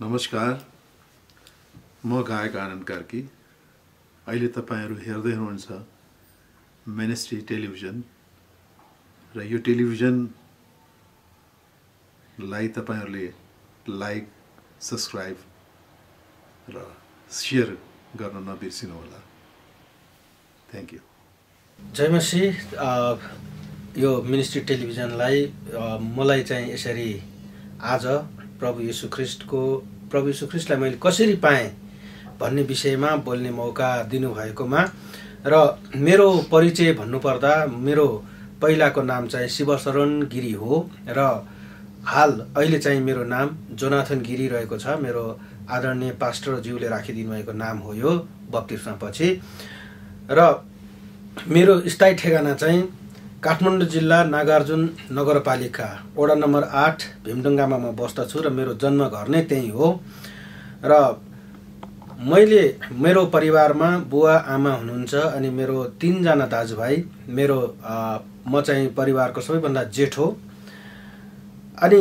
नमस्कार। म गायक आनन्द कार्की। अहिले तपाईँहरू हेर्दै हुनुहुन्छ मिनिस्ट्री टेलिभिजन र यो टेलिभिजनलाई तपाईँहरूले लाइक सब्सक्राइब र सेयर गर्न नबिर्सिनुहोला। थ्याङ्क यू जय मसी। अ, यो मिनिस्ट्री टेलिभिजनलाई मलाई चाहिँ यसरी आज प्रभु यीशु ख्रिस्टको प्रभु यीशु ख्रिस्टलाई मैले कसरी पाएँ भन्ने विषयमा बोल्ने मौका दिनुभएकोमा र मेरो परिचय भन्नुपर्दा मेरो पहिलाको नाम चाहिँ शिवशरण गिरी हो र हाल अहिले चाहिँ मेरो नाम जोनाथन गिरी रहेको छ। मेरो आदरणीय पास्टरज्यूले राखिदिनु भएको नाम हो यो बत्तिसमापछि र मेरो स्थायी ठेगाना चाहिँ काठमाडौँ जिल्ला नागार्जुन नगरपालिका वडा नम्बर आठ भीमडुङ्गामा म बस्दछु र मेरो जन्म घर नै त्यहीँ हो। र मैले मेरो परिवारमा बुवा आमा हुनुहुन्छ अनि मेरो तिनजना दाजुभाइ मेरो म चाहिँ परिवारको सबैभन्दा जेठो अनि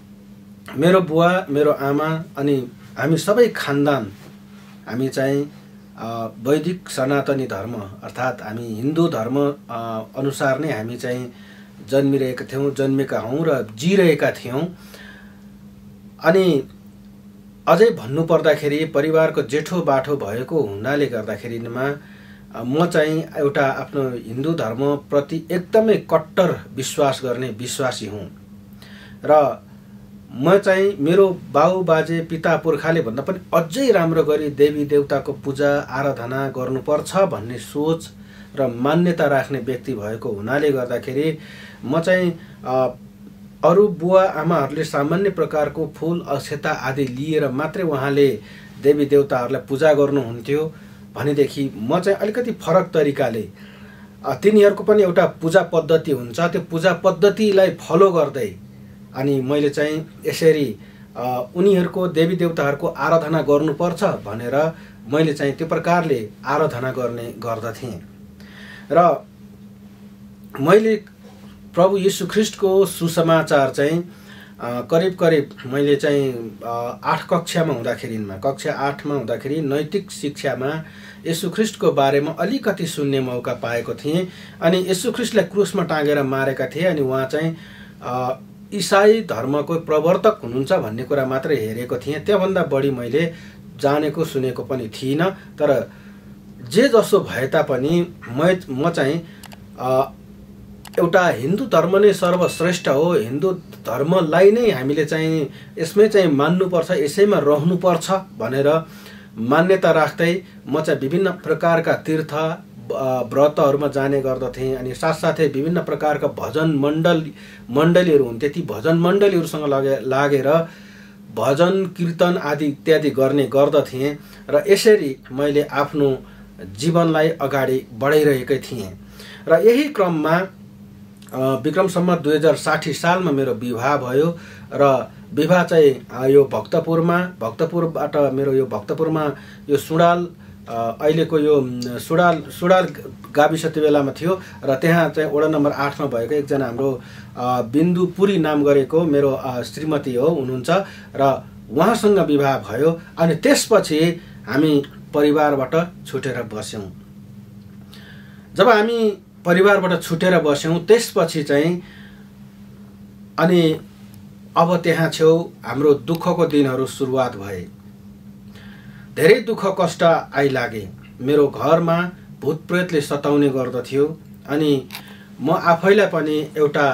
मेरो बुवा मेरो आमा अनि हामी सबै खानदान हामी चाहिँ वैदिक सनातनी धर्म अर्थात् हामी हिन्दू धर्म अनुसार नै हामी चाहिँ जन्मिरहेका थियौँ जन्मेका हौँ र जिरहेका थियौँ। अनि अझै भन्नुपर्दाखेरि परिवारको जेठो बाठो भएको हुनाले गर्दाखेरिमा म चाहिँ एउटा आफ्नो हिन्दू धर्मप्रति एकदमै कट्टर विश्वास गर्ने विश्वासी हुँ। र म चाहिँ मेरो बाउ बाजे पिता पुर्खाले भन्दा पनि अझै राम्रो गरी देवी देवताको पूजा आराधना गर्नुपर्छ भन्ने सोच र मान्यता राख्ने व्यक्ति भएको हुनाले गर्दाखेरि म चाहिँ अरू बुवा आमाहरूले सामान्य प्रकारको फुल अक्षता आदि लिएर मात्रै उहाँले देवी देवताहरूलाई पूजा गर्नुहुन्थ्यो भनेदेखि म चाहिँ अलिकति फरक तरिकाले तिनीहरूको पनि एउटा पूजा पद्धति हुन्छ। त्यो पूजा पद्धतिलाई फलो गर्दै अनि मैले चाहिँ यसरी उनीहरूको देवी देवताहरूको आराधना गर्नुपर्छ भनेर मैले चाहिँ त्यो प्रकारले आराधना गर्ने गर्दथेँ। र मैले प्रभु यीशु ख्रिस्टको सुसमाचार चाहिँ करिब करिब मैले चाहिँ आठ कक्षामा हुँदाखेरिमा कक्षा आठमा हुँदाखेरि नैतिक शिक्षामा ख्रिस्टको बारेमा अलिकति सुन्ने मौका पाएको थिएँ। अनि ख्रिस्टलाई क्रुसमा टाँगेर मारेका थिए अनि उहाँ चाहिँ इसाई धर्मको प्रवर्तक हुनुहुन्छ भन्ने कुरा मात्रै हेरेको थिएँ। त्योभन्दा बढी मैले जानेको सुनेको पनि थिइनँ। तर जे जसो भए तापनि म म चाहिँ एउटा हिन्दू धर्म नै सर्वश्रेष्ठ हो। हिन्दू धर्मलाई नै हामीले चाहिँ यसमै चाहिँ मान्नुपर्छ यसैमा रहनुपर्छ भनेर मान्यता राख्दै म चाहिँ विभिन्न प्रकारका तीर्थ व्रतहरूमा जाने गर्दथेँ अनि साथसाथै विभिन्न प्रकारका भजन मण्डल मण्डलीहरू हुन्थे ती भजन मण्डलीहरूसँग लगे लागेर भजन कीर्तन आदि इत्यादि गर्ने गर्दथेँ र यसरी मैले आफ्नो जीवनलाई अगाडि बढाइरहेकै थिएँ। र यही क्रममा अ, विक्रम सम्म दुई हजार साठी सालमा मेरो विवाह भयो र विवाह चाहिँ यो भक्तपुरमा भक्तपुरबाट मेरो यो भक्तपुरमा यो सुडाल अहिलेको यो सुडाल सुडाल गाविस त्यो बेलामा थियो र त्यहाँ चाहिँ वडा नम्बर आठमा भएको एकजना हाम्रो बिन्दु पुरी नाम गरेको मेरो श्रीमती हो हुनुहुन्छ र उहाँसँग विवाह भयो अनि त्यसपछि हामी परिवारबाट छुटेर बस्यौँ। जब हामी परिवारबाट छुटेर बस्यौँ त्यसपछि चाहिँ अनि अब त्यहाँ छेउ हाम्रो दुःखको दिनहरू सुरुवात भए। धेरै दुःख कष्ट आइलागे। मेरो घरमा भूतप्रेतले सताउने गर्दथ्यो अनि म आफैलाई पनि एउटा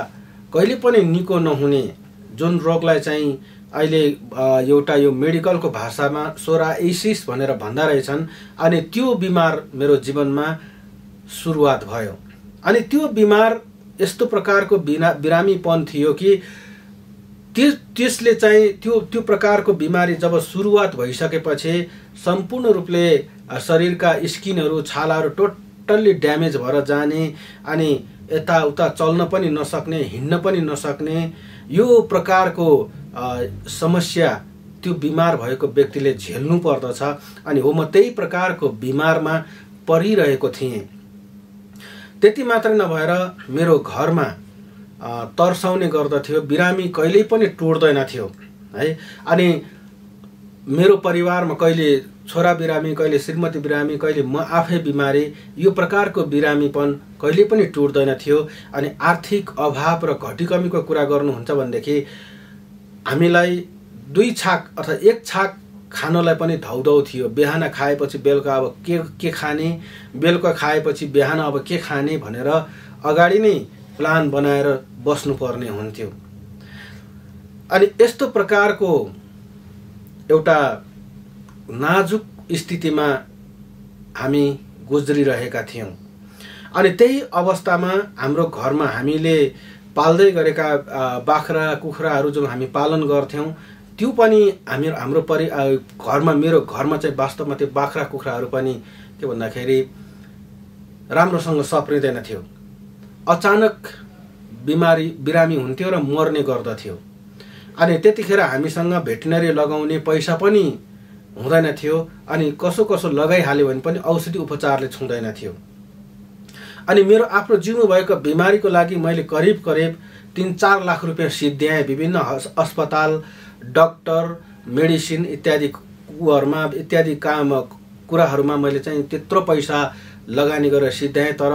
कहिले पनि निको नहुने जुन रोगलाई चाहिँ अहिले एउटा यो मेडिकलको भाषामा सोराइसिस भनेर भन्दा रहेछन् अनि त्यो बिमार मेरो जीवनमा सुरुवात भयो। अनि त्यो बिमार यस्तो प्रकारको बिना बिरामीपन थियो कि त्यस त्यसले चाहिँ त्यो त्यो प्रकारको बिमारी जब सुरुवात भइसकेपछि सम्पूर्ण रूपले शरीरका स्किनहरू छालाहरू टोटल्ली ड्यामेज भएर जाने अनि यताउता चल्न पनि नसक्ने हिँड्न पनि नसक्ने यो प्रकारको समस्या त्यो बिमार भएको व्यक्तिले झेल्नु पर्दछ। अनि हो म त्यही प्रकारको बिमारमा परिरहेको थिएँ। त्यति मात्रै नभएर मेरो घरमा तर्साउने गर्दथ्यो बिरामी कहिल्यै पनि टुट्दैन थियो है। अनि मेरो परिवारमा कहिले छोरा बिरामी कहिले श्रीमती बिरामी कहिले म आफै बिमारी यो प्रकारको बिरामीपन कहिले पनि टुट्दैन थियो अनि आर्थिक अभाव र घटी कमीको कुरा गर्नुहुन्छ भनेदेखि हामीलाई दुई छाक अथवा एक छाक खानलाई पनि धौधौ थियो। बिहान खाएपछि बेलुका अब के के खाने बेलुका खाएपछि बिहान अब के खाने भनेर अगाडि नै प्लान बनाएर बस्नुपर्ने हुन्थ्यो। अनि यस्तो प्रकारको एउटा नाजुक स्थितिमा हामी गुज्रिरहेका थियौँ। अनि त्यही अवस्थामा हाम्रो घरमा हामीले पाल्दै गरेका बाख्रा कुखुराहरू जुन हामी पालन गर्थ्यौँ त्यो पनि हामी हाम्रो परि घरमा मेरो घरमा चाहिँ वास्तवमा त्यो बाख्रा कुखुराहरू पनि के भन्दाखेरि राम्रोसँग सप्रिँदैन थियो। अचानक बिमारी बिरामी हुन्थ्यो र मर्ने गर्दथ्यो। अनि त्यतिखेर हामीसँग भेटनरी लगाउने पैसा पनि हुँदैन थियो अनि कसो कसो लगाइहाल्यो भने पनि औषधि उपचारले छुँदैन थियो। अनि मेरो आफ्नो जिउमा भएको बिमारीको लागि मैले करिब करिब तिन चार लाख रुपियाँ सिद्ध्याएँ विभिन्न अस्पताल डक्टर मेडिसिन इत्यादि कुहरूमा इत्यादि काम कुराहरूमा मैले चाहिँ त्यत्रो पैसा लगानी गरेर सिद्ध्याएँ तर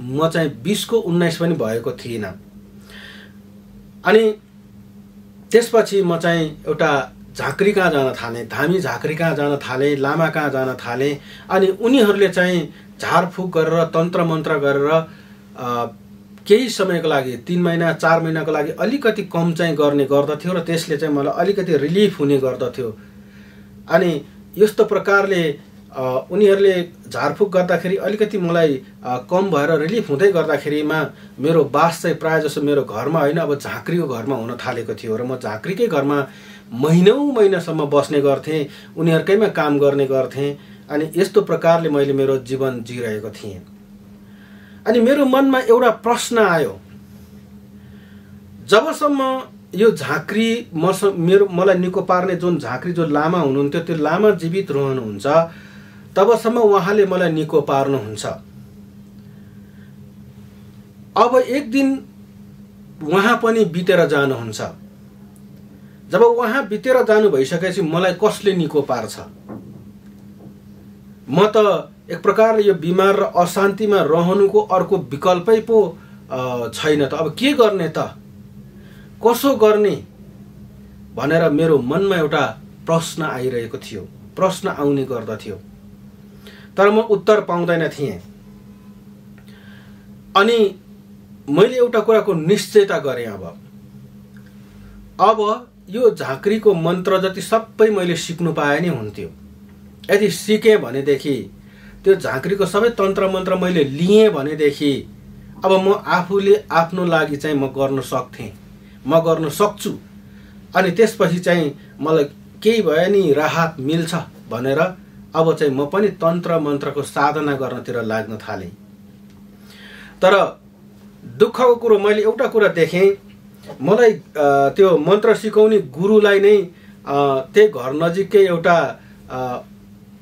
म चाहिँ बिसको उन्नाइस पनि भएको थिइनँ। अनि त्यसपछि म चाहिँ एउटा झाँक्री कहाँ जान थालेँ धामी झाँक्री कहाँ जान थालेँ लामा कहाँ जान थालेँ अनि उनीहरूले चाहिँ झारफुक गरेर तन्त्र मन्त्र गरेर केही समयको लागि तिन महिना चार महिनाको लागि अलिकति कम चाहिँ गर्ने गर्दथ्यो र त्यसले चाहिँ मलाई अलिकति रिलिफ हुने गर्दथ्यो। अनि यस्तो प्रकारले उनीहरूले झारफुक गर्दाखेरि अलिकति मलाई कम भएर रिलिफ हुँदै गर्दाखेरिमा मेरो बास चाहिँ प्रायः जसो मेरो घरमा होइन अब झाँक्रीको घरमा हुन थालेको थियो र म झाँक्रीकै घरमा महिनौ महिनासम्म बस्ने गर्थेँ उनीहरूकैमा काम गर्ने गर्थेँ अनि यस्तो प्रकारले मैले मेरो जीवन जिरहेको थिएँ। अनि मेरो मनमा एउटा प्रश्न आयो जबसम्म यो झाँक्री मस मेरो मलाई निको पार्ने जुन झाँक्री जो लामा हुनुहुन्थ्यो त्यो लामा जीवित रहनुहुन्छ तबसम्म उहाँले मलाई निको पार्नुहुन्छ। अब एक दिन उहाँ पनि बितेर जानुहुन्छ। जब उहाँ बितेर जानु भइसकेपछि मलाई कसले निको पार्छ? म त एक प्रकारले यो बिमार र अशान्तिमा रहनुको अर्को विकल्पै पो छैन त। अब के गर्ने त? कसो गर्ने? भनेर मेरो मनमा एउटा प्रश्न आइरहेको थियो। प्रश्न आउने गर्दथ्यो। तर म उत्तर पाउँदैन थिएँ। अनि मैले एउटा कुराको निश्चयता गरेँ अब। अब यो झाँक्रीको मन्त्र जति सबै मैले सिक्नु पाए नि हुन्थ्यो। यदि सिकेँ भनेदेखि त्यो झाँक्रीको सबै तन्त्र मन्त्र मैले लिएँ भनेदेखि अब म आफूले आफ्नो लागि चाहिँ म गर्न सक्थेँ। म गर्न सक्छु। अनि त्यसपछि चाहिँ मलाई केही भयो नि राहत मिल्छ भनेर अब चाहिँ म पनि तन्त्र मन्त्रको साधना गर्नतिर लाग्न थालेँ। तर दुःखको कुरो मैले एउटा कुरा देखेँ मलाई त्यो मन्त्र सिकाउने गुरुलाई नै त्यही घर नजिकै एउटा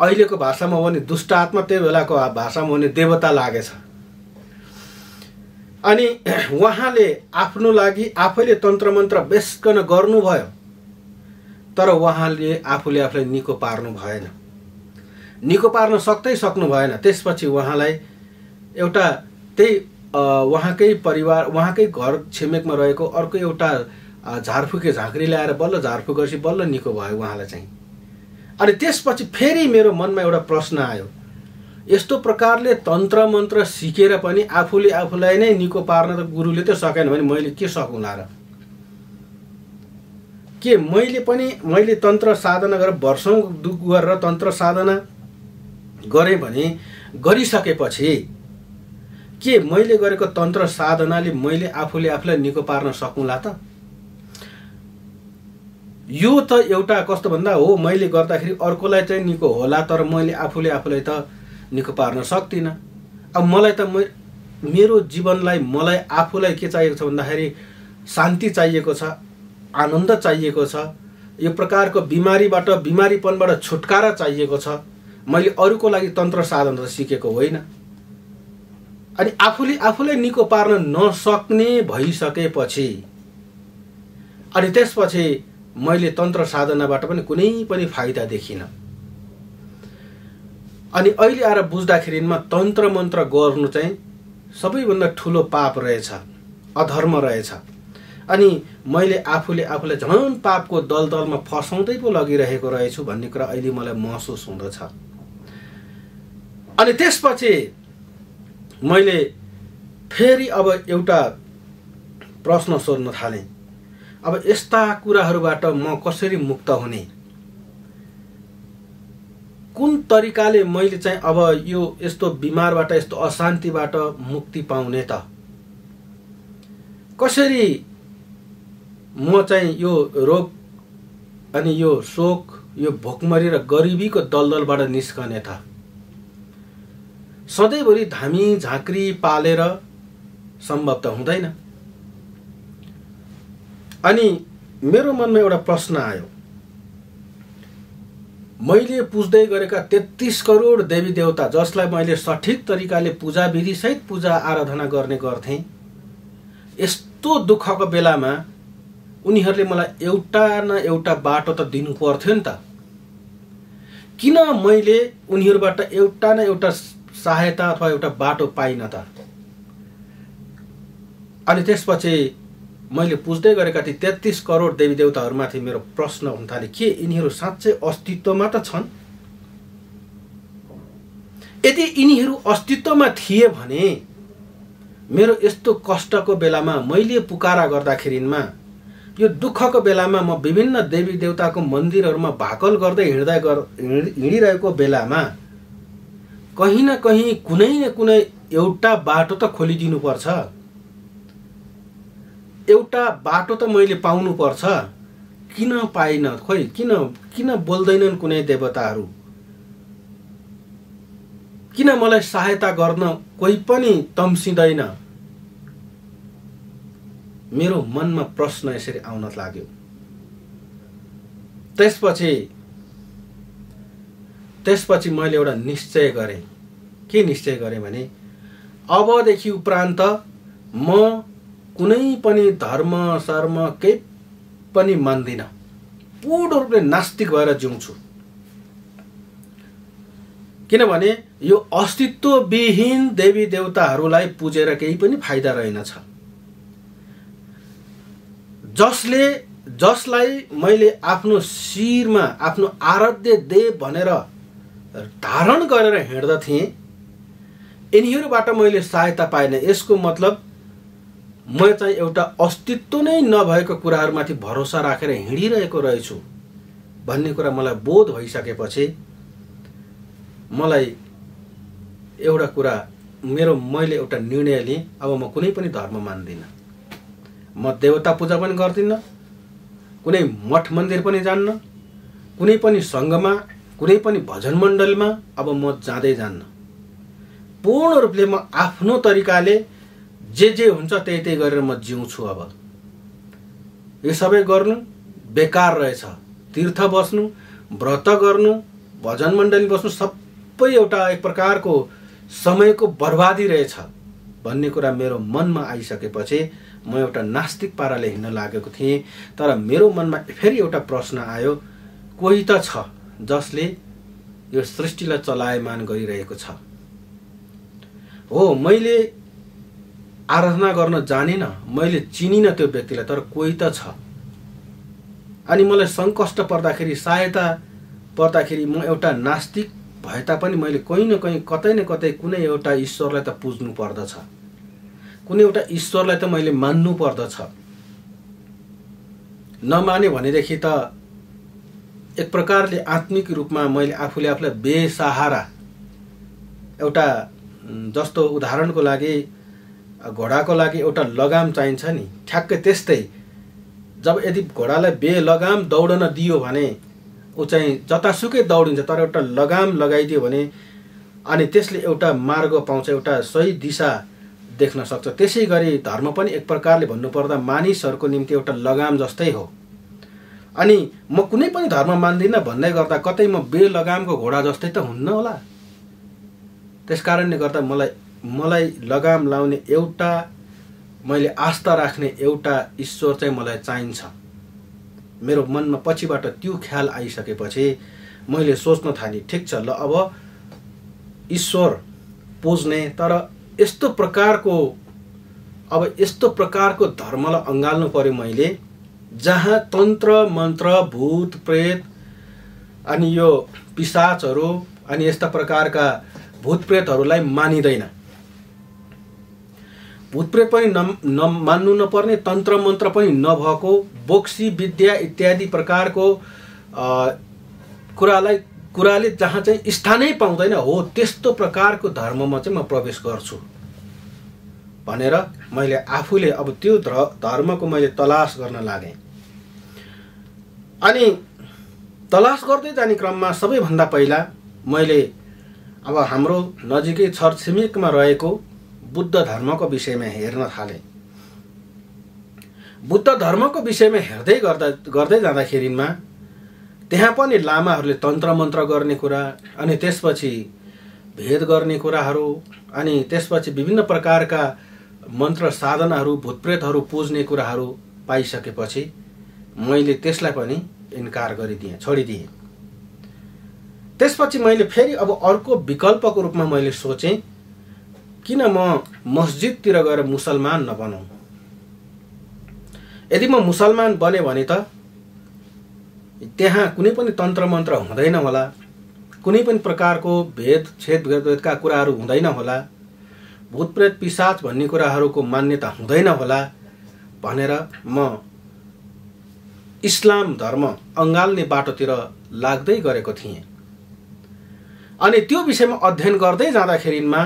अहिलेको भाषामा हो भने दुष्ट आत्मा त्यही बेलाको भाषामा हो भने देवता लागेछ। अनि उहाँले आफ्नो लागि आफैले तन्त्र मन्त्र बेसकन गर्नुभयो तर उहाँले आफूले आफूलाई निको पार्नु भएन। निको पार्न सक्दै सक्नु भएन। त्यसपछि उहाँलाई एउटा त्यही उहाँकै परिवार उहाँकै घर छिमेकमा रहेको अर्को एउटा झारफुके झाँक्री ल्याएर बल्ल झारफुक बल्ल निको भयो उहाँलाई चाहिँ। अनि त्यसपछि फेरि मेरो मनमा एउटा प्रश्न आयो। यस्तो प्रकारले तन्त्र मन्त्र सिकेर पनि आफूले आफूलाई नै निको पार्न त गुरुले त सकेन भने मैले के सकौँला र? के मैले पनि मैले तन्त्र साधना गरेर वर्षौँ दुख गरेर तन्त्र साधना गरेँ भने गरिसकेपछि के मैले गरेको तन्त्र साधनाले मैले आफूले आफूलाई निको पार्न सकौँला त? यो त एउटा कस्तो भन्दा हो मैले गर्दाखेरि अर्कोलाई चाहिँ निको होला तर मैले आफूले आफूलाई त निको पार्न सक्दिनँ। अब मलाई त मेरो जीवनलाई मलाई आफूलाई के चाहिएको छ भन्दाखेरि शान्ति चाहिएको छ आनन्द चाहिएको छ यो प्रकारको बिमारीबाट बिमारीपनबाट छुटकारा चाहिएको छ। मैले अरूको लागि तन्त्र साधन त सिकेको होइन। अनि आफूले आफूलाई निको पार्न नसक्ने भइसकेपछि अनि त्यसपछि मैले तन्त्र साधनाबाट पनि कुनै पनि फाइदा देखिनँ। अनि अहिले आएर बुझ्दाखेरिमा तन्त्र मन्त्र गर्नु चाहिँ सबैभन्दा ठुलो पाप रहेछ अधर्म रहेछ। अनि मैले आफूले आफूलाई झन् पापको दलदलमा फसाउँदै पो लगिरहेको रहेछु भन्ने कुरा अहिले मलाई महसुस हुँदछ। अनि त्यसपछि मैले फेरि अब एउटा प्रश्न सोध्न थालेँ। अब यस्ता कुराहरूबाट म कसरी मुक्त हुने? कुन तरिकाले मैले चाहिँ अब यो यस्तो बिमारबाट यस्तो अशान्तिबाट मुक्ति पाउने त? कसरी म चाहिँ यो रोग अनि यो शोक यो भोकमरी र गरिबीको दलदलबाट निस्कने त? सधैँभरि धामी झाँक्री पालेर सम्भव त हुँदैन। अनि मेरो मनमा एउटा प्रश्न आयो। मैले पुज्दै गरेका तेत्तिस करोड देवी देवता जसलाई मैले सठिक तरिकाले पूजा विधिसहित पूजा आराधना गर्ने गर्थेँ यस्तो दुःखको बेलामा उनीहरूले मलाई एउटा न एउटा बाटो त दिनु पर्थ्यो नि त। किन मैले उनीहरूबाट एउटा न एउटा सहायता अथवा एउटा बाटो पाइनँ त। अनि त्यसपछि मैले पुज्दै गरेका ती तेत्तिस करोड देवी देवताहरूमाथि मेरो प्रश्न हुन थाले के यिनीहरू साँच्चै अस्तित्वमा त छन्? यदि यिनीहरू अस्तित्वमा थिए भने मेरो यस्तो कष्टको बेलामा मैले पुकारा गर्दाखेरिमा यो दुःखको बेलामा म विभिन्न देवी देवताको मन्दिरहरूमा भाकल गर्दै हिँड्दै हिँडिरहेको बेलामा कहीँ न कहीँ कुनै न कुनै एउटा बाटो त खोलिदिनु पर्छ एउटा बाटो त मैले पाउनु पर्छ किन पाइन? खोइ किन किन बोल्दैनन् कुनै देवताहरू? किन मलाई सहायता गर्न कोही पनि तम्सिँदैन? मेरो मनमा प्रश्न यसरी आउन लाग्यो। त्यसपछि त्यसपछि मैले एउटा निश्चय गरेँ। के निश्चय गरेँ भने अबदेखि उपरान्त म कुनै पनि धर्म सर्म केही पनि मान्दिनँ। पूर्ण रूपले नास्तिक भएर जिउँछु। किनभने यो अस्तित्वविहीन देवी देवताहरूलाई पुजेर केही पनि फाइदा रहेनछ। जसले जसलाई मैले आफ्नो शिरमा आफ्नो आराध्य देव भनेर धारण गरेर हिँड्दथेँ यिनीहरूबाट मैले सहायता पाएन। यसको मतलब म चाहिँ एउटा अस्तित्व नै नभएको कुराहरूमाथि भरोसा राखेर हिँडिरहेको रहेछु भन्ने कुरा मलाई बोध भइसकेपछि मलाई एउटा कुरा मेरो मैले एउटा निर्णय लिएँ। अब म कुनै पनि धर्म मान्दिनँ। म देवता पूजा पनि गर्दिनँ। कुनै मठ मन्दिर पनि जान्न। कुनै पनि सङ्घमा कुनै पनि भजन मण्डलमा अब म जाँदै जान्न। पूर्ण रूपले म आफ्नो तरिकाले जे जे हुन्छ त्यही त्यही गरेर म जिउँछु अब। यो सबै गर्नु बेकार रहेछ। तीर्थ बस्नु व्रत गर्नु भजन मण्डली बस्नु सबै एउटा एक प्रकारको समयको बर्बादी रहेछ भन्ने कुरा मेरो मनमा आइसकेपछि म एउटा नास्तिक पाराले हिँड्न लागेको थिएँ। तर मेरो मनमा फेरि एउटा प्रश्न आयो कोही त छ? जसले यो सृष्टिलाई चलायमान गरिरहेको छ। हो मैले आराधना गर्न जानिनँ मैले चिनिनँ त्यो व्यक्तिलाई तर कोही त छ। अनि मलाई सङ्कष्ट पर्दाखेरि सहायता पर्दाखेरि म एउटा नास्तिक भए तापनि मैले कहीँ न कहीँ कतै न कतै कुनै एउटा ईश्वरलाई त पुज्नु पर्दछ। कुनै एउटा ईश्वरलाई त मैले मान्नु पर्दछ। नमाने भनेदेखि त एक प्रकारले आत्मिक रूपमा मैले आफूले आफूलाई बेसहारा एउटा जस्तो उदाहरणको लागि घोडाको लागि एउटा लगाम चाहिन्छ नि। ठ्याक्कै त्यस्तै। जब यदि घोडालाई बे लगाम दौडन दियो भने ऊ चाहिँ जतासुकै दौडिन्छ तर एउटा लगाम लगाइदियो भने अनि त्यसले एउटा मार्ग पाउँछ एउटा सही दिशा देख्न सक्छ। त्यसै गरी धर्म पनि एक प्रकारले भन्नुपर्दा मानिसहरूको निम्ति एउटा लगाम जस्तै हो। अनि म कुनै पनि धर्म मान्दिनँ भन्दै गर्दा कतै म बेलगामको घोडा जस्तै त हुन्न होला। त्यस कारणले गर्दा मलाई मलाई लगाम लाउने एउटा मैले आस्था राख्ने एउटा ईश्वर चाहिँ मलाई चाहिन्छ। मेरो मनमा पछिबाट त्यो ख्याल आइसकेपछि मैले सोच्न थालेँ ठिक छ ल अब ईश्वर पुज्ने तर यस्तो प्रकारको अब यस्तो प्रकारको धर्मलाई अँगाल्नु पर्यो मैले जहाँ तन्त्र मन्त्र भूत प्रेत अनि यो पिसाचहरू अनि यस्ता प्रकारका भूत प्रेतहरूलाई मानिँदैन। भूतप्रेत पनि न नमान्नु नपर्ने तन्त्र मन्त्र पनि नभएको बोक्सी विद्या इत्यादि प्रकारको कुरालाई कुराले जहाँ चाहिँ स्थानै पाउँदैन हो त्यस्तो प्रकारको धर्ममा चाहिँ म प्रवेश गर्छु। भनेर मैले आफूले अब त्यो धर्मको मैले तलास गर्न लागेँ। अनि तलास गर्दै जाने क्रममा सबैभन्दा पहिला मैले अब हाम्रो नजिकै छरछिमेकमा रहेको बुद्ध धर्मको विषयमा हेर्न थालेँ। बुद्ध धर्मको विषयमा हेर्दै गर्दा गर्दै जाँदाखेरिमा त्यहाँ पनि लामाहरूले तन्त्र मन्त्र गर्ने कुरा अनि त्यसपछि भेद गर्ने कुराहरू अनि त्यसपछि विभिन्न प्रकारका मन्त्र साधनाहरू भूतप्रेतहरू पुज्ने कुराहरू पाइसकेपछि मैले त्यसलाई पनि इन्कार गरिदिएँ छोडिदिएँ। त्यसपछि मैले फेरि अब अर्को विकल्पको रूपमा मैले सोचेँ किन म मस्जिदतिर गएर मुसलमान नबनाउँ यदि म मुसलमान बने भने त त्यहाँ कुनै पनि तन्त्र मन्त्र हुँदैन होला कुनै पनि प्रकारको भेद छेद भेदका कुराहरू हुँदैन होला भूतप्रेत पिसाच भन्ने कुराहरूको मान्यता हुँदैन होला भनेर म इस्लाम धर्म अँगाल्ने बाटोतिर लाग्दै गरेको थिएँ। अनि त्यो विषयमा अध्ययन गर्दै जाँदाखेरिमा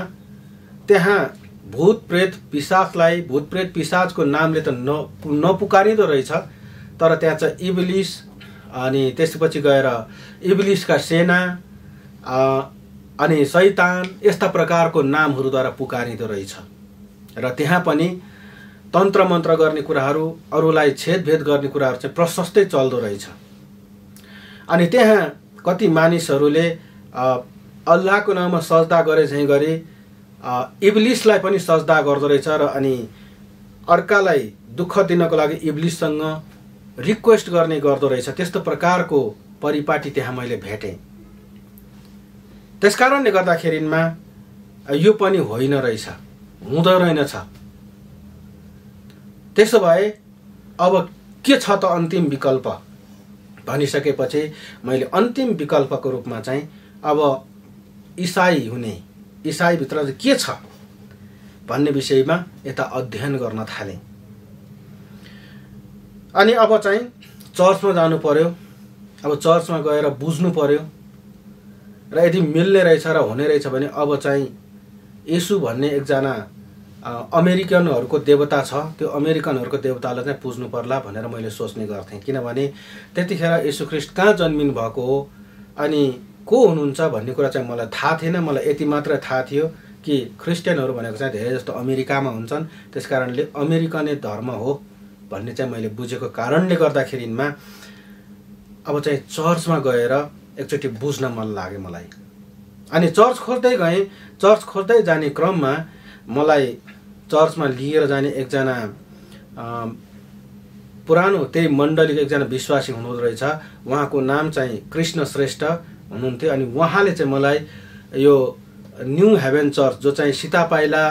त्यहाँ भूत प्रेत पिसाचलाई भूत प्रेत पिसाचको नामले त न नपुकारिँदो रहेछ तर त्यहाँ चाहिँ इबलिस अनि त्यसपछि गएर इबलिसका सेना अनि सैतान यस्ता प्रकारको नामहरूद्वारा पुकारिँदो रहेछ। र त्यहाँ पनि तन्त्र मन्त्र गर्ने कुराहरू अरूलाई छेदभेद गर्ने कुराहरू चाहिँ प्रशस्तै चल्दो रहेछ। अनि त्यहाँ कति मानिसहरूले अल्लाहको नाममा सजदा गरे झैँ गरे इब्लिसलाई पनि सजदा गर्दो रहेछ र अनि अर्कालाई दुःख दिनको लागि इब्लिससँग रिक्वेस्ट गर्ने गर्दो रहेछ। त्यस्तो प्रकारको परिपाटी त्यहाँ मैले भेटेँ। त्यस कारणले गर्दाखेरिमा यो पनि होइन रहेछ। हुँदो रहेनछ। त्यसो भए अब के छ त अन्तिम विकल्प? भनिसकेपछि मैले अन्तिम विकल्पको रूपमा चाहिँ अब इसाई हुने इसाईभित्र चाहिँ के छ भन्ने विषयमा यता अध्ययन गर्न थालेँ। अनि अब चाहिँ चर्चमा जानु पर्यो अब चर्चमा गएर बुझ्नु पर्यो र यदि मिल्ने रहेछ र हुने रहेछ भने अब चाहिँ यसु भन्ने एकजना अमेरिकनहरूको देवता छ। त्यो अमेरिकनहरूको देवतालाई चाहिँ पुज्नु पर्ला भनेर मैले सोच्ने गर्थेँ। किनभने त्यतिखेर यसु ख्रिस्ट कहाँ जन्मिनु भएको हो अनि को हुनुहुन्छ भन्ने कुरा चाहिँ मलाई थाहा थिएन। मलाई यति मात्र थाहा थियो कि क्रिस्चियनहरू भनेको चाहिँ धेरै जस्तो अमेरिकामा हुन्छन्। त्यस कारणले अमेरिकनै धर्म हो भन्ने चाहिँ मैले बुझेको कारणले गर्दाखेरिमा अब चाहिँ चर्चमा गएर एकचोटि बुझ्न मन लाग्यो मलाई। अनि चर्च खोज्दै गएँ। चर्च खोज्दै जाने क्रममा मलाई चर्चमा लिएर जाने एकजना पुरानो त्यही मण्डलीको एकजना विश्वासी हुनुहुँदो रहेछ। उहाँको नाम चाहिँ कृष्ण श्रेष्ठ हुनुहुन्थ्यो अनि उहाँले चाहिँ मलाई यो न्यु हेभेन चर्च जो चाहिँ सीतापाइला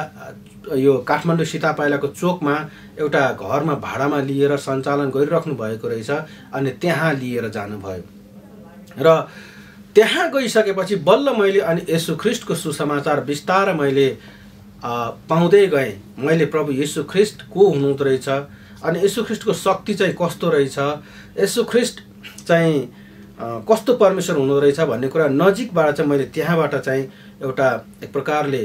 यो काठमाडौँ सीतापाइलाको चोकमा एउटा घरमा भाडामा लिएर सञ्चालन गरिराख्नु भएको रहेछ अनि त्यहाँ लिएर जानुभयो। र त्यहाँ गइसकेपछि बल्ल मैले अनि यसु ख्रिस्टको सुसमाचार बिस्तारै मैले पाउँदै गएँ मैले प्रभु यीशु ख्रिस्ट को हुनुहुँदो रहेछ? अनि यसु ख्रिस्टको शक्ति चाहिँ कस्तो रहेछ? यसु ख्रिस्ट चाहिँ कस्तो परमेश्वर हुँदो रहेछ भन्ने कुरा नजिकबाट चाहिँ मैले त्यहाँबाट चाहिँ एउटा एक प्रकारले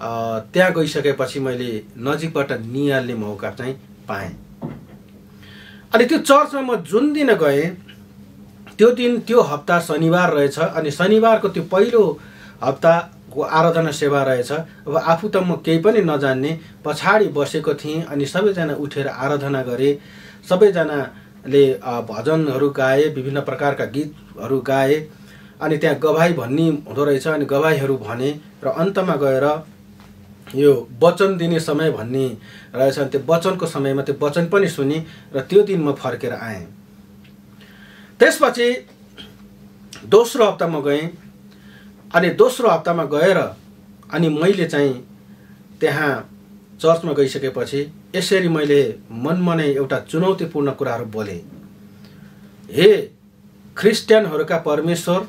त्यहाँ गइसकेपछि मैले नजिकबाट निहाल्ने मौका चाहिँ पाएँ। अनि त्यो चर्चमा म जुन दिन गएँ त्यो दिन त्यो हप्ता शनिबार रहेछ। अनि शनिबारको त्यो पहिलो हप्ताको आराधना सेवा रहेछ। अब आफू त म केही पनि नजान्ने पछाडि बसेको थिएँ अनि सबैजना उठेर आराधना गरे। सबैजना ले भजनहरू गाए विभिन्न प्रकारका गीतहरू गाए। अनि त्यहाँ गवाई भन्ने हुँदो रहेछ अनि गवाईहरू भने र अन्तमा गएर यो वचन दिने समय भन्ने रहेछ त्यो वचनको समयमा त्यो वचन पनि सुने र त्यो दिन म फर्केर आएँ। त्यसपछि दोस्रो हप्तामा गएँ। अनि दोस्रो हप्तामा गएर अनि मैले चाहिँ त्यहाँ चर्चमा गइसकेपछि यसरी मैले मनमा नै एउटा चुनौतीपूर्ण कुराहरू बोलेँ। हे क्रिस्चियनहरूका परमेश्वर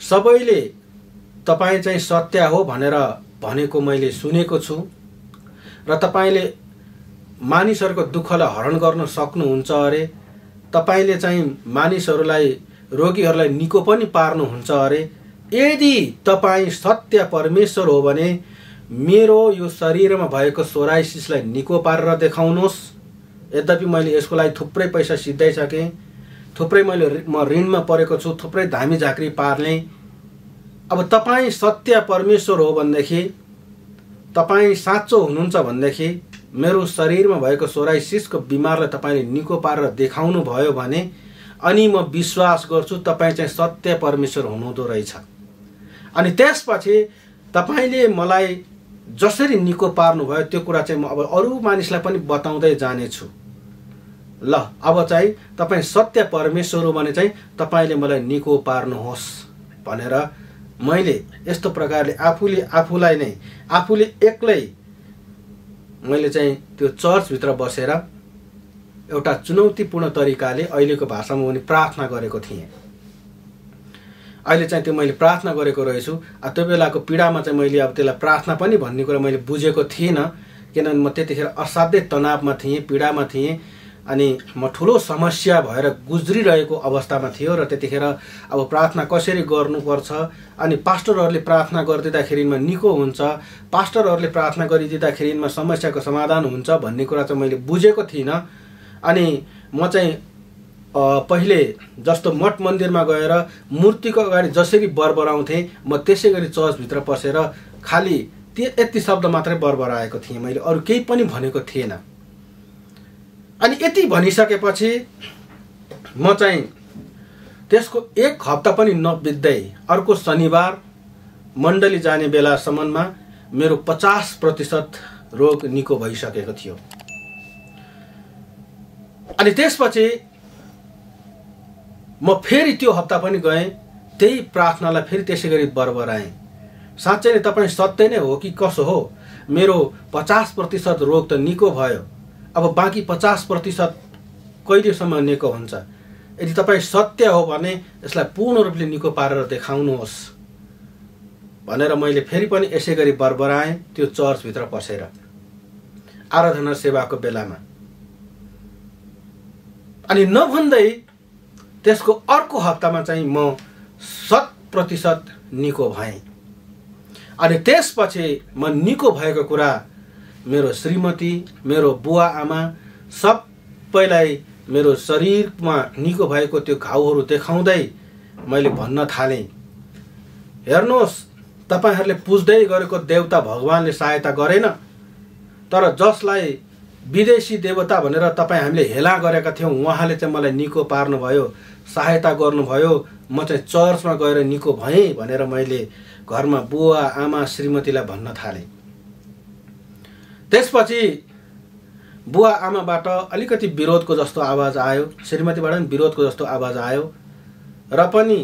सबैले तपाईँ चाहिँ सत्य हो भनेर भनेको मैले सुनेको छु र तपाईँले मानिसहरूको दुःखलाई हरण गर्न सक्नुहुन्छ अरे। तपाईँले चाहिँ मानिसहरूलाई रोगीहरूलाई निको पनि पार्नुहुन्छ अरे। यदि तपाईँ सत्य परमेश्वर हो भने मेरो यो शरीरमा भएको सोराइसिसलाई निको पारेर देखाउनुहोस्। यद्यपि मैले यसको लागि थुप्रै पैसा सिद्धाइसकेँ थुप्रै मैले म ऋणमा परेको छु थुप्रै धामी झाँक्री पार्ने। अब तपाईँ सत्य परमेश्वर हो भनेदेखि तपाईँ साँचो हुनुहुन्छ भनेदेखि मेरो शरीरमा भएको सोराइसिसको बिमारलाई तपाईँले निको पारेर देखाउनु भयो भने अनि म विश्वास गर्छु तपाईँ चाहिँ सत्य परमेश्वर हुनुहुँदो रहेछ। अनि त्यसपछि तपाईँले मलाई जसरी निको पार्नुभयो त्यो कुरा चाहिँ म अब अरू मानिसलाई पनि बताउँदै जानेछु। ल अब चाहिँ तपाईँ सत्य परमेश्वर हो भने चाहिँ तपाईँले मलाई निको पार्नुहोस् भनेर मैले यस्तो प्रकारले आफूले आफूलाई नै आफूले एक्लै मैले चाहिँ त्यो चर्चभित्र बसेर एउटा चुनौतीपूर्ण तरिकाले अहिलेको भाषामा पनि प्रार्थना गरेको थिएँ। अहिले चाहिँ त्यो मैले प्रार्थना गरेको रहेछु। त्यो बेलाको पीडामा चाहिँ मैले अब त्यसलाई प्रार्थना पनि भन्ने कुरा मैले बुझेको थिइनँ। किनभने म त्यतिखेर असाध्यै तनावमा थिएँ पीडामा थिएँ। अनि म ठुलो समस्या भएर गुज्रिरहेको अवस्थामा थियो र त्यतिखेर अब प्रार्थना कसरी गर्नुपर्छ? अनि पास्टरहरूले प्रार्थना गरिदिँदाखेरिमा निको हुन्छ? पास्टरहरूले प्रार्थना गरिदिँदाखेरिमा समस्याको समाधान हुन्छ भन्ने कुरा चाहिँ मैले बुझेको थिइनँ। अनि म चाहिँ पहिले जस्तो मठ मन्दिरमा गएर मूर्तिको अगाडि जसरी बरबराउँथेँ म त्यसै गरी चर्चभित्र पसेर खालि त्यो यति शब्द मात्रै बरबराएको थिएँ। मैले अरू केही पनि भनेको थिएन। अनि यति भनिसकेपछि म चाहिँ त्यसको एक हप्ता पनि नबित्दै अर्को शनिबार मण्डली जाने बेलासम्ममा मेरो पचास प्रतिशत रोग निको भइसकेको थियो। अनि त्यसपछि म फेरि त्यो हप्ता पनि गएँ त्यही प्रार्थनालाई फेरि त्यसै गरी बरबराएँ। साँच्चै नै तपाईँ सत्य नै हो कि कसो हो? मेरो पचास प्रतिशत रोग त निको भयो। अब बाँकी पचास प्रतिशत कहिलेसम्म निको हुन्छ? यदि तपाईँ सत्य हो भने यसलाई पूर्ण रूपले निको पारेर देखाउनुहोस्। भनेर मैले फेरि पनि यसै गरी बरबराएँ त्यो चर्चभित्र पसेर। आराधना सेवाको बेलामा। अनि नभन्दै त्यसको अर्को हप्तामा चाहिँ म शत प्रतिशत निको भएँ। अनि त्यसपछि म निको भएको कुरा मेरो श्रीमती मेरो बुवा आमा सबैलाई मेरो शरीरमा निको भएको त्यो घाउहरू देखाउँदै मैले भन्न थालेँ। हेर्नुहोस् तपाईँहरूले पुज्दै गरेको देवता भगवान्ले सहायता गरेन तर जसलाई विदेशी देवता भनेर तपाईँ हामीले हेला गरेका थियौँ। उहाँले चाहिँ मलाई निको पार्नुभयो सहायता गर्नुभयो। म चाहिँ चर्चमा गएर निको भएँ भनेर मैले घरमा बुवा आमा श्रीमतीलाई भन्न थालेँ। त्यसपछि बुवा आमाबाट अलिकति विरोधको जस्तो आवाज आयो श्रीमतीबाट पनि विरोधको जस्तो आवाज आयो। र पनि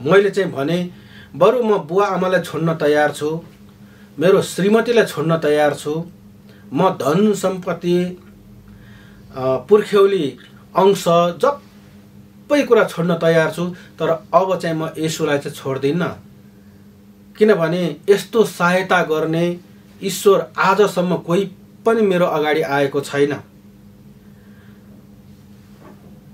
मैले चाहिँ भने बरु म बुवा आमालाई छोड्न तयार छु। मेरो श्रीमतीलाई छोड्न तयार छु। म धन सम्पत्ति पुर्ख्यौली अंश सबै कुरा छोड्न तयार छु तर अब चाहिँ म यसुलाई चाहिँ छोड्दिनँ। किनभने यस्तो सहायता गर्ने ईश्वर आजसम्म कोही पनि मेरो अगाडि आएको छैन।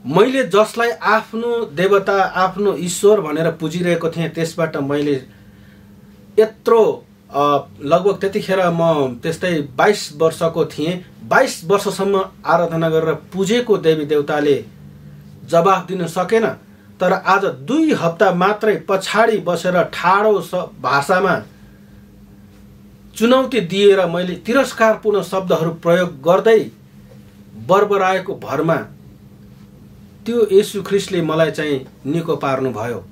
मैले जसलाई आफ्नो देवता आफ्नो ईश्वर भनेर पुजिरहेको थिएँ त्यसबाट मैले यत्रो लगभग त्यतिखेर म त्यस्तै बाइस वर्षको थिएँ। बाइस वर्षसम्म आराधना गरेर पुजेको देवी देवताले जवाफ दिन सकेन। तर आज दुई हप्ता मात्रै पछाडि बसेर ठाडो भाषामा चुनौती दिएर मैले तिरस्कारपूर्ण शब्दहरू प्रयोग गर्दै बरबराएको भरमा त्यो यसु ख्रिस्टले मलाई चाहिँ निको पार्नुभयो।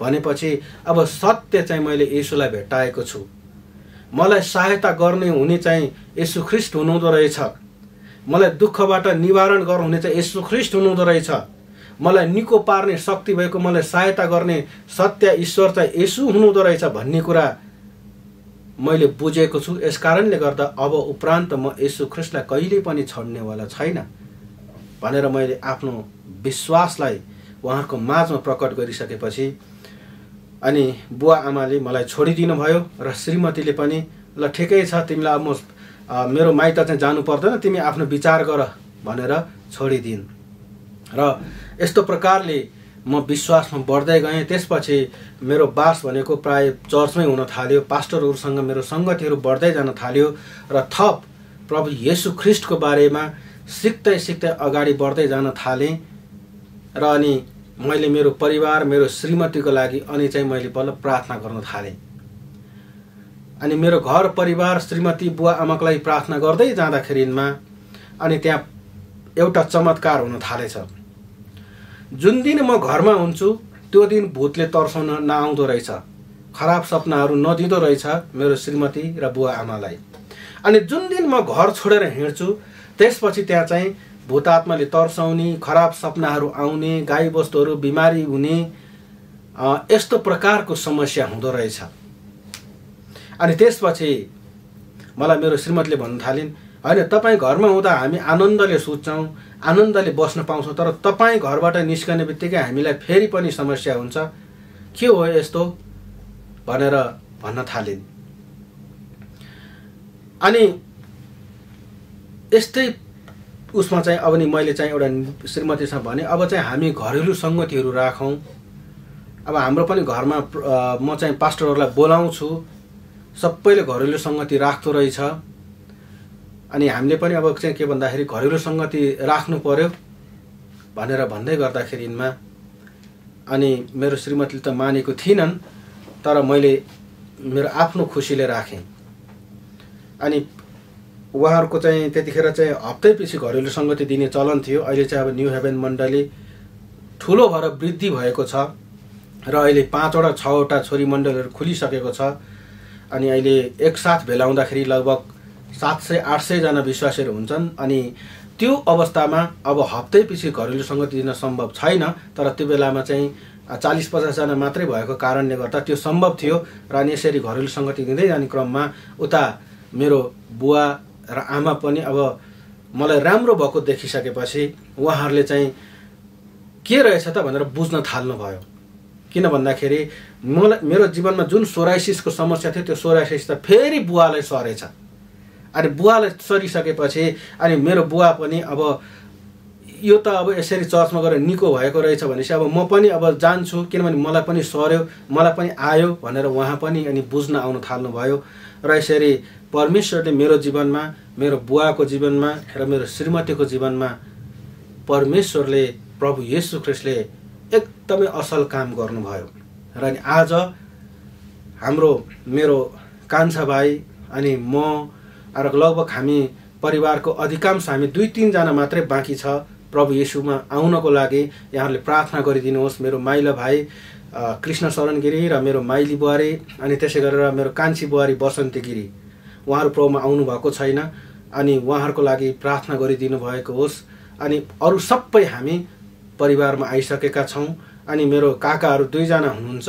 भनेपछि अब सत्य चाहिँ मैले यसुलाई भेट्टाएको छु। मलाई सहायता गर्ने हुने चाहिँ यसु ख्रिस्ट हुनुहुँदो रहेछ। मलाई दुःखबाट निवारण गर्नुहुने चाहिँ यसु ख्रिस्ट हुनुहुँदो रहेछ। मलाई निको पार्ने शक्ति भएको मलाई सहायता गर्ने सत्य ईश्वर चाहिँ यसु हुनुहुँदो रहेछ भन्ने कुरा मैले बुझेको छु। यस कारणले गर्दा अब उपरान्त म यसु ख्रिस्टलाई कहिले पनि छोड्नेवाला छैन भनेर मैले आफ्नो विश्वासलाई उहाँहरूको माझमा प्रकट गरिसकेपछि अनि बुवा आमाले मलाई छोडिदिनु भयो र श्रीमतीले पनि ल ठिकै छ तिमीलाई अब म मेरो माइत चाहिँ जानु पर्दैन तिमी आफ्नो विचार गर भनेर छोडिदिन्। र यस्तो प्रकारले म विश्वासमा बढ्दै गएँ। त्यसपछि मेरो बास भनेको प्राय चर्चमै हुन थाल्यो। पास्टरहरूसँग मेरो सङ्गतिहरू बढ्दै जान थाल्यो र थप प्रभु येसु ख्रिस्टको बारेमा सिक्दै सिक्दै अगाडि बढ्दै जान थालेँ। र अनि मैले मेरो परिवार मेरो श्रीमतीको लागि अनि चाहिँ मैले बल्ल प्रार्थना गर्न थालेँ। अनि मेरो घर परिवार श्रीमती बुवा आमाको लागि प्रार्थना गर्दै जाँदाखेरिमा अनि त्यहाँ एउटा चमत्कार हुन थालेछ। जुन दिन म घरमा हुन्छु त्यो दिन भूतले तर्साउन नआउँदो रहेछ। खराब सपनाहरू नदिँदो रहेछ मेरो श्रीमती र बुवा आमालाई। अनि जुन दिन म घर छोडेर हिँड्छु त्यसपछि त्यहाँ चाहिँ भूतात्माले तर्साउने खराब सपनाहरू आउने गाईबस्तुहरू बिमारी हुने यस्तो प्रकारको समस्या हुँदो रहेछ। अनि त्यसपछि मलाई मेरो श्रीमतीले भन्नु थालिन् होइन तपाईँ घरमा हुँदा हामी आनन्दले सुत्छौँ आनन्दले बस्न पाउँछौँ तर तपाईँ घरबाट निस्कने बित्तिकै हामीलाई फेरि पनि समस्या हुन्छ। के हो यस्तो? भनेर भन्न थालिन्। अनि यस्तै उसमा चाहिँ अब नि मैले चाहिँ एउटा श्रीमतीसँग भने अब चाहिँ हामी घरेलु सङ्गतिहरू राखौँ। अब हाम्रो पनि घरमा म चाहिँ पास्टरहरूलाई बोलाउँछु। सबैले घरेलु सङ्गति राख्दो रहेछ। अनि हामीले पनि अब चाहिँ के भन्दाखेरि घरेलु सङ्गति राख्नु पर्यो भनेर भन्दै गर्दाखेरिमा। अनि मेरो श्रीमतीले त मानेको थिइनन् तर मैले मेरो आफ्नो खुसीले राखेँ। अनि उहाँहरूको चाहिँ त्यतिखेर चाहिँ हप्तै पछि घरेलु सङ्गति दिने चलन थियो। अहिले चाहिँ अब न्यु हेभेन मण्डली ठुलो भएर वृद्धि भएको छ र अहिले पाँचवटा छवटा छोरी मण्डलहरू खुलिसकेको छ। अनि अहिले एकसाथ भेलाउँदाखेरि लगभग सात सय आठ सयजना विश्वासीहरू हुन्छन्। अनि त्यो अवस्थामा अब हप्तै पछि घरेलु सङ्गति दिन सम्भव छैन तर त्यो बेलामा चाहिँ चालिस पचासजना मात्रै भएको कारणले गर्दा त्यो सम्भव थियो। र अनि यसरी घरेलु सङ्गति दिँदै जाने क्रममा उता मेरो बुवा र आमा पनि अब मलाई राम्रो भएको देखिसकेपछि उहाँहरूले चाहिँ के रहेछ त भनेर बुझ्न थाल्नुभयो। किन भन्दाखेरि मलाई मेरो जीवनमा जुन सोराइसिसको समस्या थियो त्यो सोराइसिस त फेरि बुवालाई सरेछ। अनि बुवालाई सरिसकेपछि अनि मेरो बुवा पनि अब यो त अब यसरी चर्चमा गएर निको भएको रहेछ भनेपछि अब म पनि अब जान्छु किनभने मलाई पनि सर्यो मलाई पनि आयो भनेर उहाँ पनि अनि बुझ्न आउन थाल्नुभयो। र यसरी परमेश्वरले मेरो जीवनमा मेरो बुवाको जीवनमा र मेरो श्रीमतीको जीवनमा परमेश्वरले प्रभु येसु ख्रिस्टले एकदमै असल काम गर्नुभयो। र अनि आज हाम्रो मेरो कान्छा भाइ अनि म र लगभग हामी परिवारको अधिकांश हामी दुई तिनजना मात्रै बाँकी छ। प्रभु येसुमा आउनको लागि यहाँहरूले प्रार्थना गरिदिनुहोस्। मेरो माइला भाइ कृष्ण शरण गिरी र मेरो माइली बुहारी अनि त्यसै गरेर मेरो कान्छी बुहारी बसन्ती गिरी। उहाँहरू प्रभुमा आउनुभएको छैन। अनि उहाँहरूको लागि प्रार्थना गरिदिनु भएको होस्। अनि अरू सबै हामी परिवारमा आइसकेका छौँ। अनि मेरो काकाहरू दुईजना हुनुहुन्छ।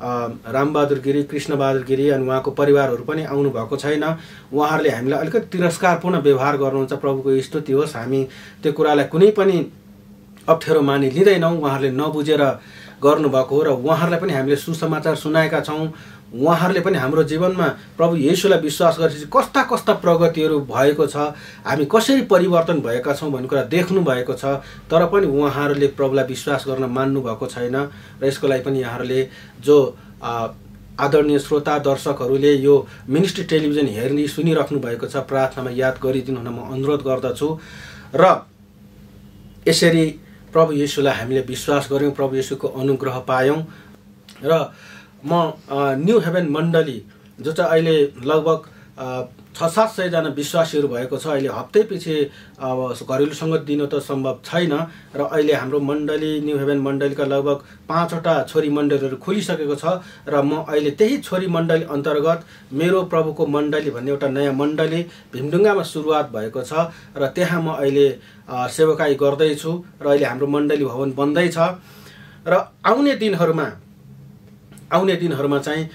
रामबहादुर गिरी कृष्णबहादुर गिरी अनि उहाँको परिवारहरू पनि आउनु भएको छैन। उहाँहरूले हामीलाई अलिकति तिरस्कारपूर्ण व्यवहार गर्नुहुन्छ। प्रभुको स्तुति होस्। हामी त्यो कुरालाई कुनै पनि अप्ठ्यारो मानि लिँदैनौँ उहाँहरूले नबुझेर गर्नुभएको हो र उहाँहरूलाई पनि हामीले सुसमाचार सुनाएका छौँ। उहाँहरूले पनि हाम्रो जीवनमा प्रभु येसुलाई विश्वास गरेपछि कस्ता कस्ता प्रगतिहरू भएको छ हामी कसरी परिवर्तन भएका छौँ भन्ने कुरा देख्नु भएको छ तर पनि उहाँहरूले प्रभुलाई विश्वास गर्न मान्नु भएको छैन र यसको लागि पनि यहाँहरूले जो आदरणीय श्रोता दर्शकहरूले यो मिनिस्ट्री टेलिभिजन हेर्ने सुनिराख्नु भएको छ प्रार्थनामा याद गरिदिनु हुन म अनुरोध गर्दछु र यसरी प्रभु येसुलाई हामीले विश्वास गऱ्यौँ प्रभु येसुको अनुग्रह पायौँ र म न्यु हेभेन मण्डली जो चाहिँ अहिले लगभग छ सात सयजना विश्वासीहरू भएको छ अहिले हप्तै पछि अब घरेलु सङ्गत दिनु त सम्भव छैन र अहिले हाम्रो मण्डली न्यु हेभेन मण्डलीका लगभग पाँचवटा छोरी मण्डलीहरू खुलिसकेको छ र म अहिले त्यही छोरी मण्डली अन्तर्गत मेरो प्रभुको मण्डली भन्ने एउटा नयाँ मण्डली भीमडुङ्गामा सुरुवात भएको छ र त्यहाँ म अहिले सेवकाई गर्दैछु र अहिले हाम्रो मण्डली भवन बन्दैछ र आउने दिनहरूमा आउने दिनहरूमा चाहिँ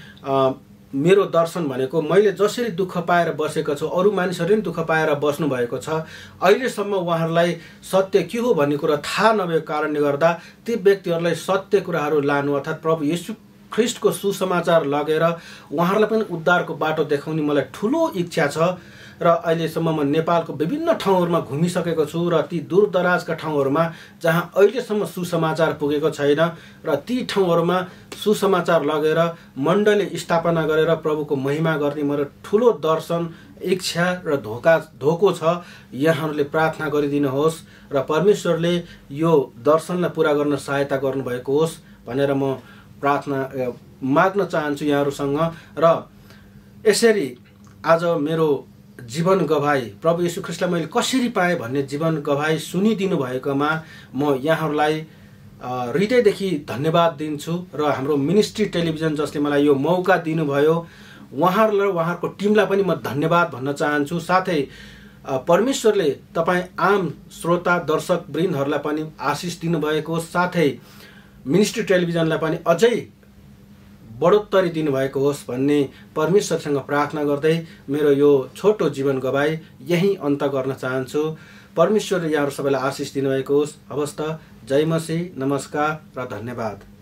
मेरो दर्शन भनेको मैले जसरी दुःख पाएर बसेको छु अरू मानिसहरूले पनि दुःख पाएर बस्नु भएको छ अहिलेसम्म उहाँहरूलाई सत्य के हो भन्ने कुरा थाहा नभएको कारणले गर्दा ती व्यक्तिहरूलाई सत्य कुराहरू लानु अर्थात् प्रभु यीशु ख्रिस्टको सुसमाचार लगेर उहाँहरूलाई पनि उद्धारको बाटो देखाउने मलाई ठुलो इच्छा छ। र अहिलेसम्म म नेपालको विभिन्न ठाउँहरूमा घुमिसकेको छु र ती दूरदराजका ठाउँहरूमा जहाँ अहिलेसम्म सुसमाचार पुगेको छैन र ती ठाउँहरूमा सुसमाचार लगेर मण्डली स्थापना गरेर प्रभुको महिमा गर्ने मेरो ठुलो दर्शन इच्छा र धोका धोको छ। यहाँहरूले प्रार्थना गरिदिनुहोस् र परमेश्वरले यो दर्शनलाई पुरा गर्न सहायता गर्नुभएको होस् भनेर म प्रार्थना माग्न चाहन्छु यहाँहरूसँग। र यसरी आज मेरो जीवन गवाई। प्रभु यीशु ख्रिस्टलाई मैले कसरी पाएँ भन्ने जीवन गवाई सुनिदिनु भएकोमा म यहाँहरूलाई हृदयदेखि धन्यवाद दिन्छु र हाम्रो मिनिस्ट्री टेलिभिजन जसले मलाई यो मौका दिनुभयो उहाँहरूलाई उहाँहरूको टिमलाई पनि म धन्यवाद भन्न चाहन्छु। साथै परमेश्वरले तपाईँ आम श्रोता दर्शक वृन्दहरूलाई पनि आशिष दिनुभएको। साथै मिनिस्ट्री टेलिभिजनलाई पनि अझै बढोत्तरी दिनुभएको होस् भन्ने परमेश्वरसँग प्रार्थना गर्दै मेरो यो छोटो जीवन गवाई यहीँ अन्त गर्न चाहन्छु। परमेश्वरले यहाँहरू सबैलाई आशिष दिनुभएको होस् हवस् त जय मसी नमस्कार र धन्यवाद।